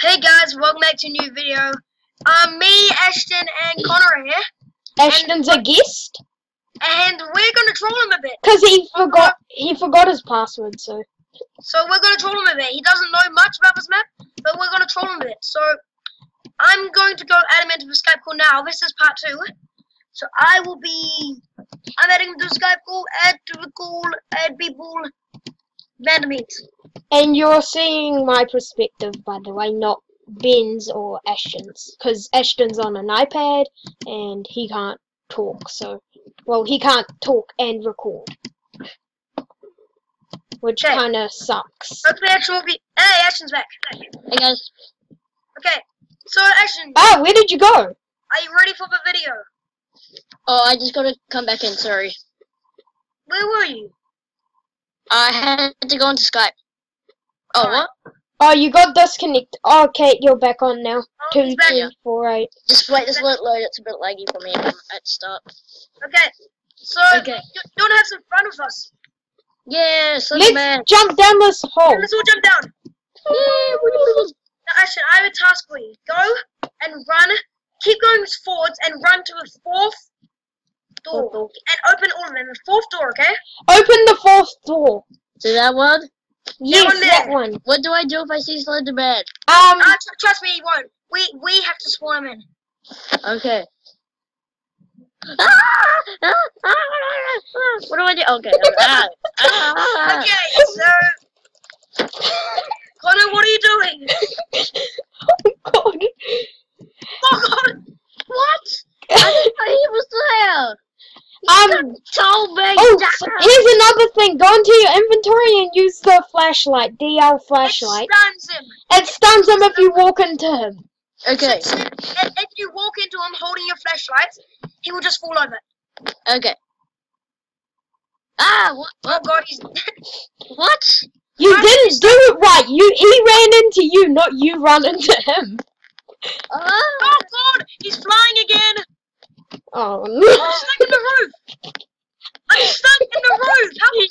Hey guys, welcome back to a new video. Um, me, Ashton, and Conner are here, Ashton's a guest and we're gonna troll him a bit. because he forgot he forgot his password. So So we're gonna troll him a bit. He doesn't know much about this map, but we're gonna troll him a bit. So I'm going to go add him into the Skype call now. This is part two. So I will be. I'm adding him to the Skype call. Add to the call. Add people. Man to meet. And you're seeing my perspective, by the way, not Ben's or Ashton's, because Ashton's on an iPad and he can't talk. So well, he can't talk and record, which Okay. kind of sucks. Hopefully, Ashton will be. Hey, Ashton's back. Hey guys, Okay. So Ashton, Ah, where did you go? are you ready for the video? oh I just gotta come back in. Sorry, Where were you? I had to go into Skype. Oh Alright. what? Oh, you got disconnected. Oh, okay, you're back on now. Oh, Two, he's back. three, four, eight. Just wait, just let it load. It's a bit laggy for me at the start. Okay. So Okay. you, you want to have some fun with us? Yeah, Slenderman. Let's jump down this hole. Let's all jump down. Now, Ashton, I have a task for you. Go and run. Keep going forwards and run to the fourth door. Fourth door. And open all of them. The fourth door, okay? Open the fourth door. See that one? Yes, one that one. What do I do if I see Slenderman? Um, Uh, trust me, he won't. We we have to swarm him in. Okay. Ah! Ah! Ah! Ah! What do I do? Okay. Ah! Ah! Okay, so Conner, what are you doing? oh god. Oh God! What? I didn't know he was there. Um, Told me. oh, down. s- here's another thing. Go into your inventory and use the flashlight, DL flashlight. It stuns him. It stuns him if you walk into him. Okay. So, if, if you walk into him holding your flashlight, he will just fall over. Okay. Ah! What? Oh What? God, he's What? You How didn't do it right. You he ran into you, not you run into him. Ah! Oh God, he's flying again. Oh I'm no. stuck in the roof. I'm stuck in the roof. Help me.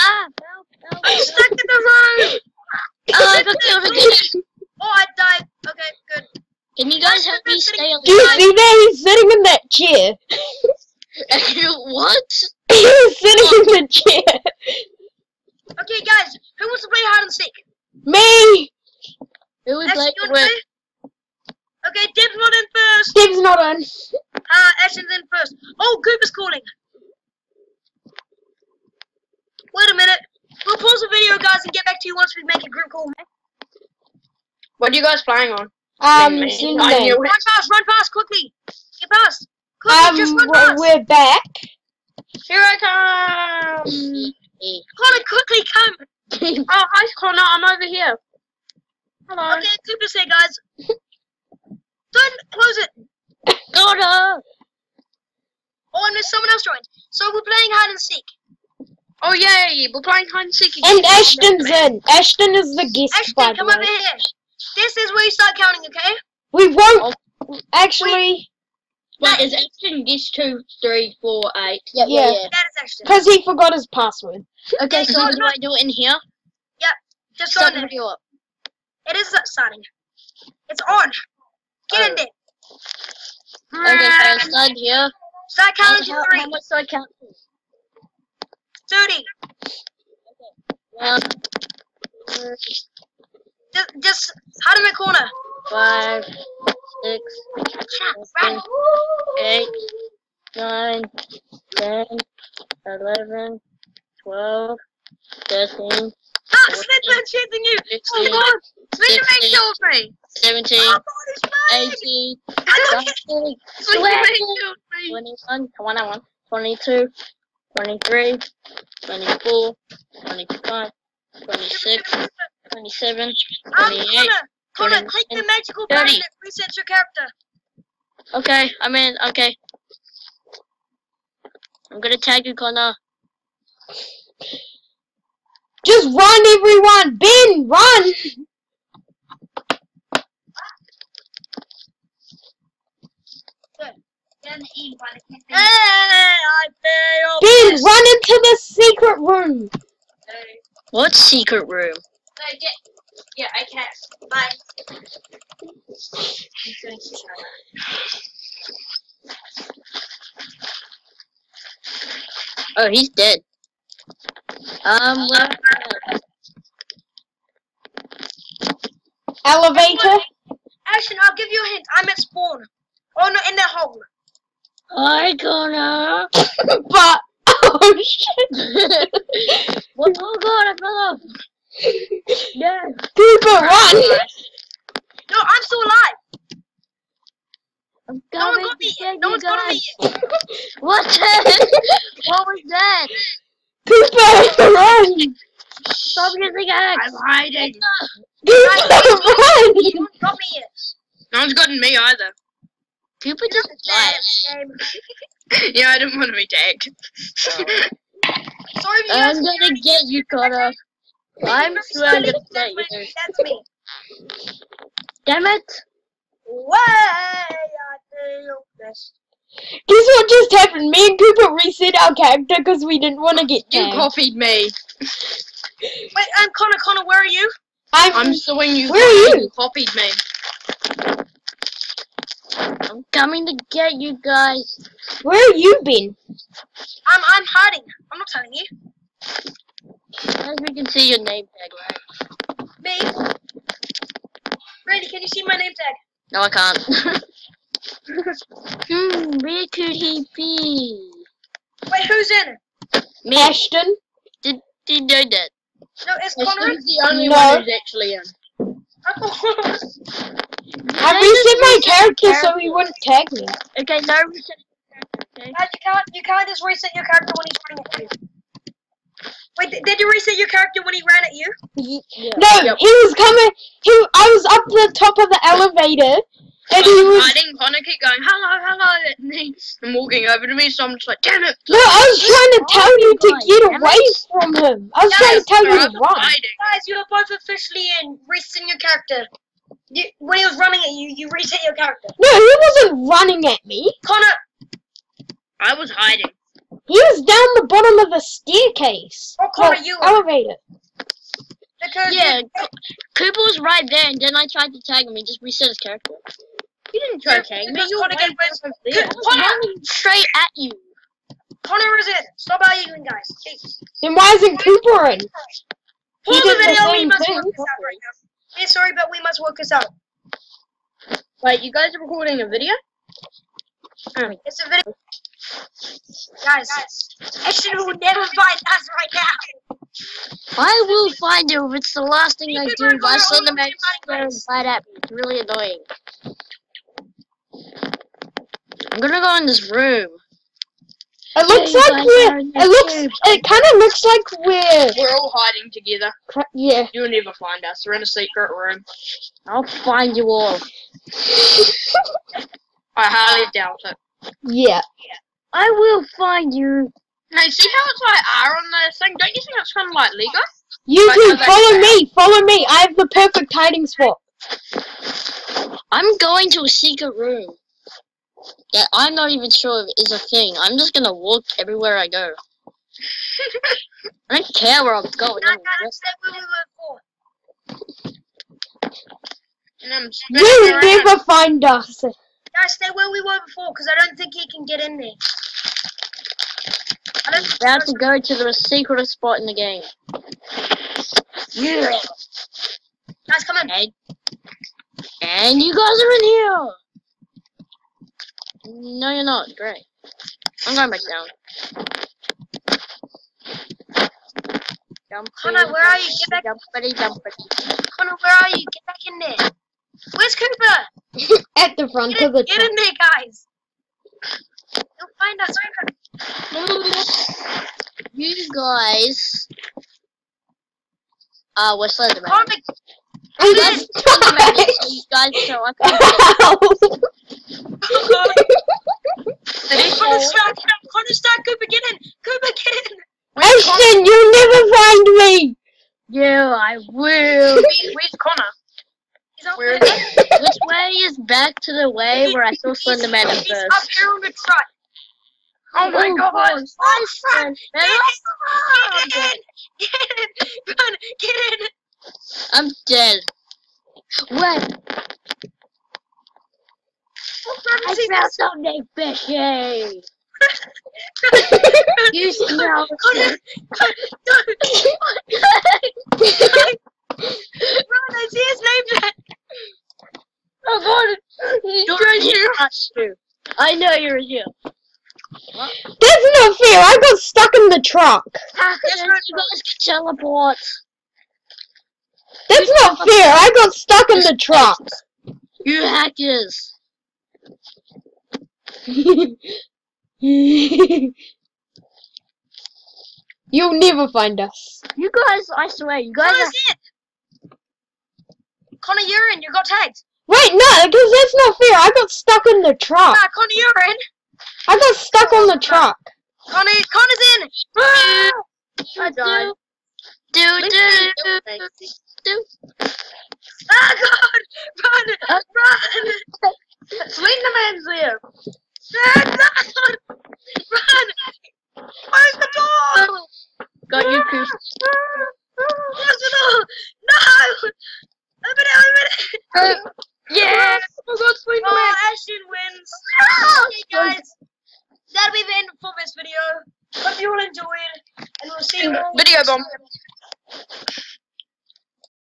Ah! Help! Help! I'm stuck in the roof. Ah, I got killed again. Oh, I died. Okay, good. Can you guys help me stay alive? Do you alive? see that? He's sitting in that chair. what? He's sitting in the chair. Okay, guys, who wants to play hide and seek? Me. Who is Ashton, like you want to play? Okay, Deb's not in first. Steve's not on. Uh, Ashton's in first. Oh, Cooper's calling. Wait a minute. We'll pause the video, guys, and get back to you once we make a group call. What are you guys playing on? Um, Man, Slender I Man. knew Run fast, run fast, quickly. Get past. Quickly, Um, just run we're, fast. we're back. Here I come! Conner, quickly come. Oh, hi Conner, I'm over here. Hello. Okay, Cooper's here, guys. Don't close it. Donna! Oh, and there's someone else joined. So we're playing hide and seek. Oh yay, we're playing hide and seek again. And Ashton's in. Ashton is the guest, by Ashton, the come way. over here. This is where you start counting, okay? We won't. Oh. Actually, Wait, is Ashton guess two, three, four, eight? Yeah, yeah, Yeah. yeah. That is Ashton. because he forgot his password. Okay, so no, do no. I do it in here? Yep. Just go Start in the there. video up. It is starting. It's on. Get in Oh. there. Okay, so I started here. Start counting to three. how much do I count? 30. Okay. One, Just, just hide in the corner. five, six, Shut up, seven, run. eight, nine, ten, eleven, twelve, thirteen, Ah, Slenderman's chasing you. Oh, sixteen, God. Slenderman fifteen, killed me. seventeen, Oh, God, he's flying. eighteen, I don't nineteen, twenty. 21, 21, 22, 23, 24, 25, 26, 27, Um, 28. Conner, Conner, 29, click the magical 30. button that resets your character. Okay, I'm in. Okay. I'm gonna tag you, Conner. Just run, everyone. Ben, run. Hey, I failed. Ben, run into the secret room. What secret room? Yeah, I can't. Bye. Oh, he's dead. Um, where- Elevator. Ashton, I'll give you a hint. I'm at spawn. Oh no, in the hole. Hi, Conner. but oh shit. what? Oh god, I fell off. No. Cooper, run! No, I'm still alive. I'm No one coming got me to yet. get No you one's got me guys. yet. What? the- what was that? Cooper, run! Stop using axe. I'm hiding. Cooper, No run! one got me yet. No one's gotten me either. Cooper just died. Yeah, I didn't want to be tagged. Sorry if I'm gonna get you, Conner. I'm trying to get That's me. you. That's me. Damn it. Way I do this. Guess what just happened? Me and Cooper reset our character because we didn't want to get you tagged. copied me. Wait, um, Conner, Conner, where are you? I'm, I'm suing you. Where are Conner. you? copied me. I'm coming to get you guys. where have you been? I'm I'm hiding. I'm not telling you. As we can see your name tag, right? Me. Randy, can you see my name tag? No, I can't. hmm, where could he be? Wait, who's in? Me. Ashton? Did did you know that? No, it's Conner. He's the only No. one who's actually in. I reset my character so he wouldn't tag me. Okay, no reset. Okay. Guys, you can't you can't just reset your character when he's running at you. Wait, did, did you reset your character when he ran at you? Yeah. No, Yep. he was coming. He, I was up the top of the elevator, and he was. hiding. Conner keep going, hello, hello, and he's walking over to me, so I'm just like, damn it. No, I was trying to tell you to Guys, get away from him. I was trying to tell you I to run. Guys, you are both officially in resetting your character. You, when he was running at you, you reset your character. No, he wasn't running at me. Conner, I was hiding. He was down the bottom of the staircase. Oh, Conner, Well, you were. elevator. because Yeah, Cooper was right there, and then I tried to tag him. He just reset his character. You didn't try Yeah, to tag me. because You were Conner way gave us- over there. I was running straight at you. Conner is in. Stop arguing, guys. Jeez. Then why isn't Cooper in? Pause did the the video. We same must thing. work this out right now. Yeah, sorry, but we must work this out. Wait, you guys are recording a video? Um, it's a video. Guys, Ashton will never find us right now. I will find you if it's the last thing I You do. can But I go send on them out right at me. It's really annoying. I'm gonna go in this room. It looks you like we're. It looks. the It kind of looks like we're. We're all hiding together. cra- Yeah. You'll never find us. We're in a secret room. I'll find you all. I highly doubt it. Yeah. I will find you. Hey, see how it's like R on the thing? Don't you think it's kind of like Lego? You But two, follow fair? me. Follow me. I have the perfect hiding spot. I'm going to a secret room. That I'm not even sure if is a thing. I'm just gonna walk everywhere I go. I don't care where I'm going. Now, I'm guys, stay where we were before. And I'm spinning You'll never find us. Guys, stay where we were before, because I don't think he can get in there. I don't think about to go to the secret spot in the game. Yeah. Guys, come in. And, and you guys are in here. No, you're not. Great. I'm going back down. Jumpity, Conner, where are you? Get back- Jumpity, jumpity. Conner, where are you? Get back in there. Where's Cooper? At the front Get of in, the get truck. in there, guys. You'll find us. You guys. Uh, we're Slenderman. Conner, I'm Get in. just Slenderman, you guys so I can Ow. Conner, start, Conner, start. Cooper, get in. Cooper, get in. Ashton, you'll never find me. Yeah, I will. Where's Conner? He's up Where there. is it? Which way is back to the way where I saw He's- Slenderman at He's up first? here on the truck. Oh my oh, god. Oh, fuck. Slenderman. Get in! Get in! Get in! Run! Get in! I'm dead. Wait, Crap, I see found this. something fishy. You smell Conner, Conner, no. Run, I see his name tag. Oh god, he's You're trying here. to touch you. I know you're here. That's not fair. I got stuck in the truck. Hackers, you guys teleport. That's not fair. I got stuck in the truck. You hackers. You'll never find us. You guys, I swear, you guys are Conner's in. Conner, you're in. You got tagged. Wait, no, because that's not fair. I got stuck in the truck. Ah, Conner, you're in. I got stuck on the truck. Conner, Conner's in. Ah! I died. Do do do do do. Ah, God! Run! Run! Slenderman's there. Run! Run! Run! Close the door! Got you, Chris.